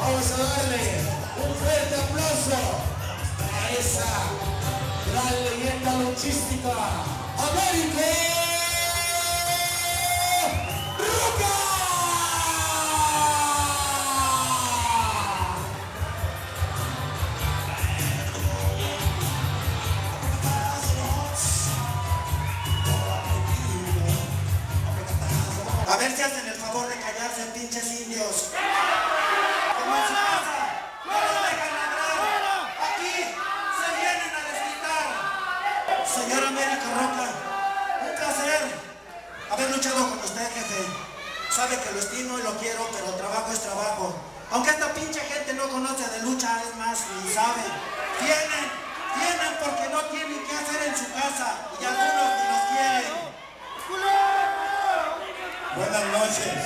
Vamos a darle un fuerte aplauso a esa gran leyenda luchística, Américo Roca. A ver si hacen el favor de callarse, pinches indios. Como en su casa, no los dejan ladrar. Aquí se vienen a desquitar. Señor Américo Roca, un placer haber luchado con usted, jefe. Sabe que lo estimo y lo quiero, pero trabajo es trabajo. Aunque esta pinche gente no conoce de lucha, es más, ni sabe. Tienen, tienen porque no tienen qué hacer en su casa y algunos ni los quieren. Buenas noches.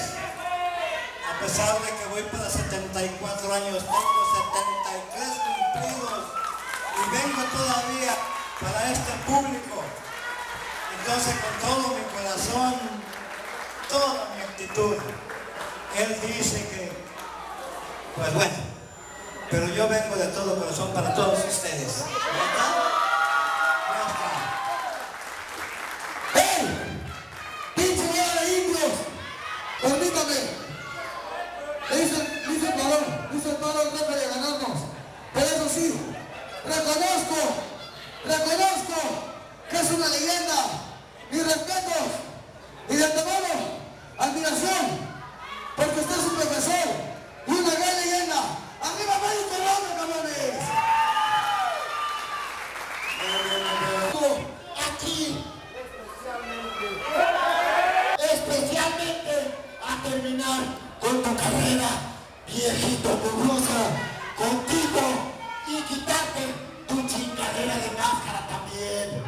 A pesar de que voy para 74 años, tengo 73 cumplidos y vengo todavía para este público. Entonces con todo mi corazón, toda mi actitud, él dice que, pues bueno, pero yo vengo de todo corazón para todos ustedes. ¿Verdad? Terminar con tu carrera, viejito mugroso, contigo y quitarte tu chingadera de máscara también.